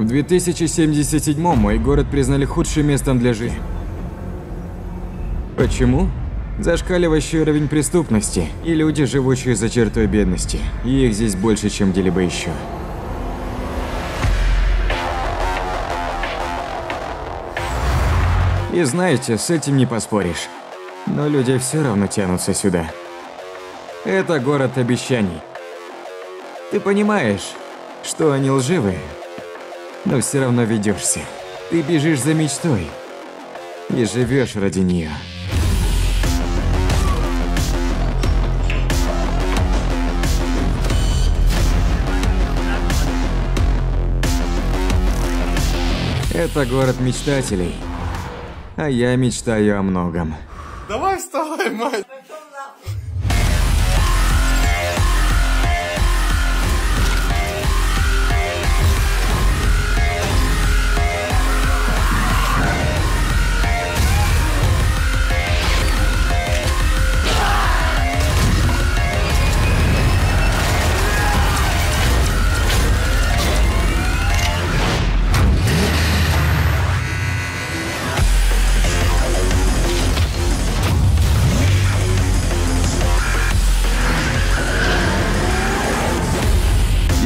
В 2077 мой город признали худшим местом для жизни. Почему? Зашкаливающий уровень преступности и люди, живущие за чертой бедности. И их здесь больше, чем где-либо еще. И знаете, с этим не поспоришь. Но люди все равно тянутся сюда. Это город обещаний. Ты понимаешь, что они лживые, но все равно ведешься. Ты бежишь за мечтой и живешь ради нее. Это город мечтателей, а я мечтаю о многом. Давай вставай, мать!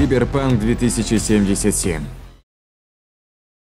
Киберпанк 2077.